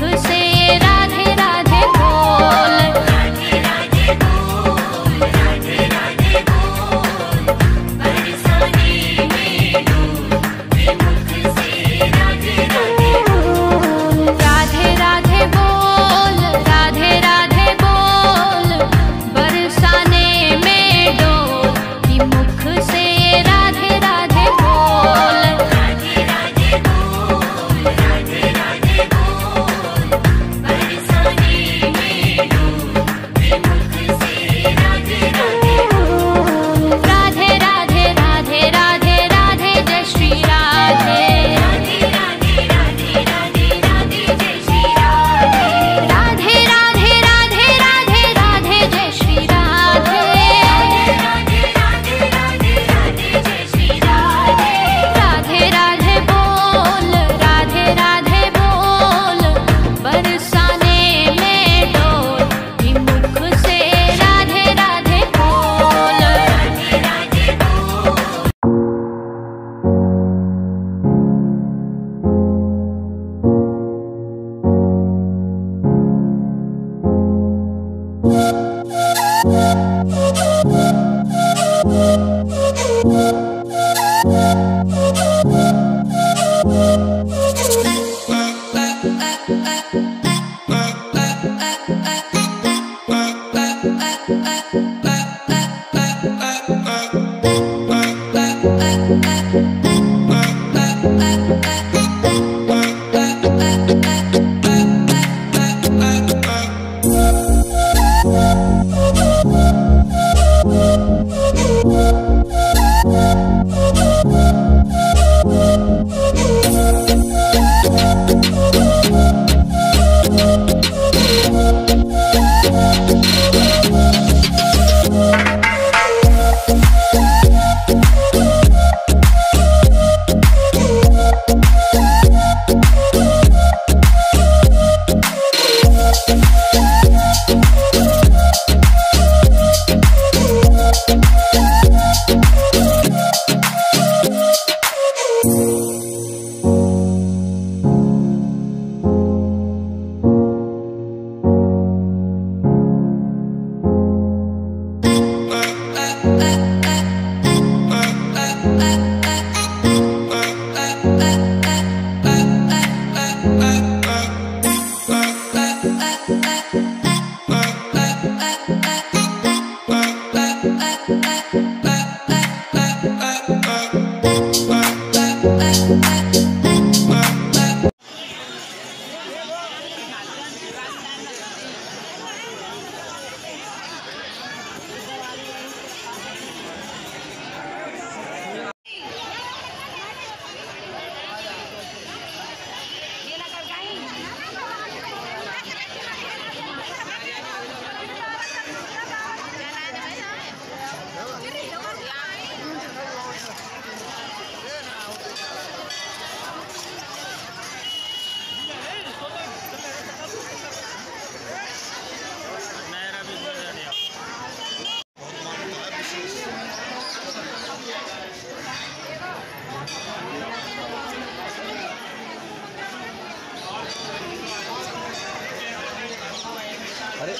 से I, I, अरे